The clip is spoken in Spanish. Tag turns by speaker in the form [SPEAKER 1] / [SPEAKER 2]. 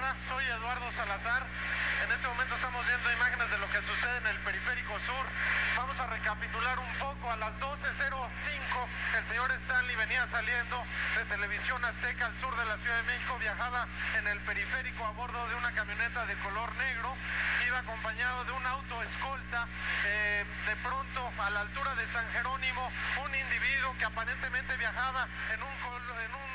[SPEAKER 1] Soy Eduardo Salazar. En este momento estamos viendo imágenes de lo que sucede en el periférico sur. Vamos a recapitular un poco. A las 12.05 el señor Stanley venía saliendo de Televisión Azteca al sur de la Ciudad de México. Viajaba en el periférico a bordo de una camioneta de color negro. Iba acompañado de un auto escolta. Eh, de pronto, a la altura de San Jerónimo, un individuo que aparentemente viajaba en un, en un